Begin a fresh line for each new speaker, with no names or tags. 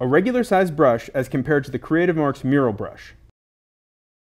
a regular sized brush as compared to the Creative Marks mural brush.